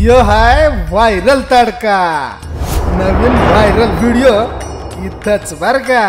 यो हाय viral तडका. नवीन viral video इथंच बर का.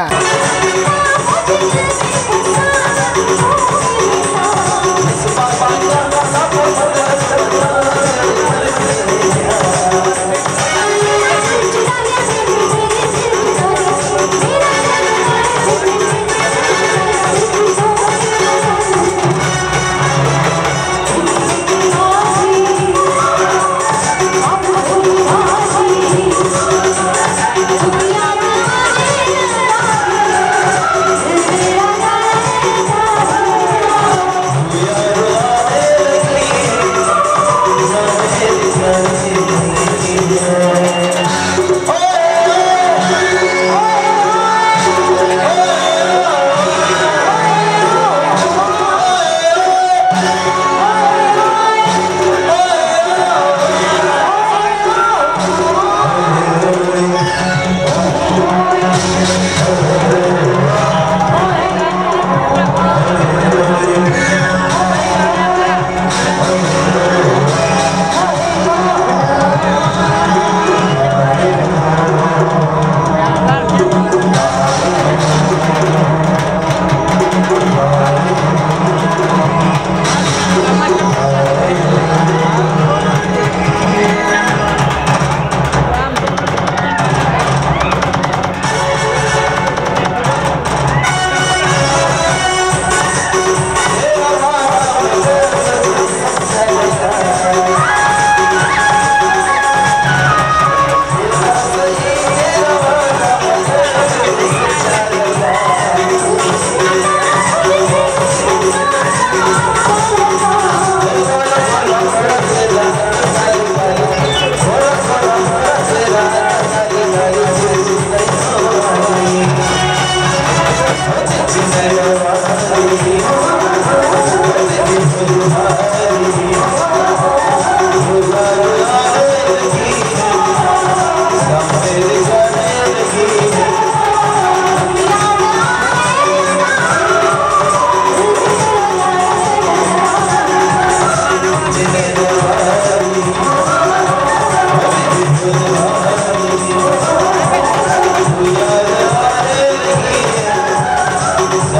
안녕하세요.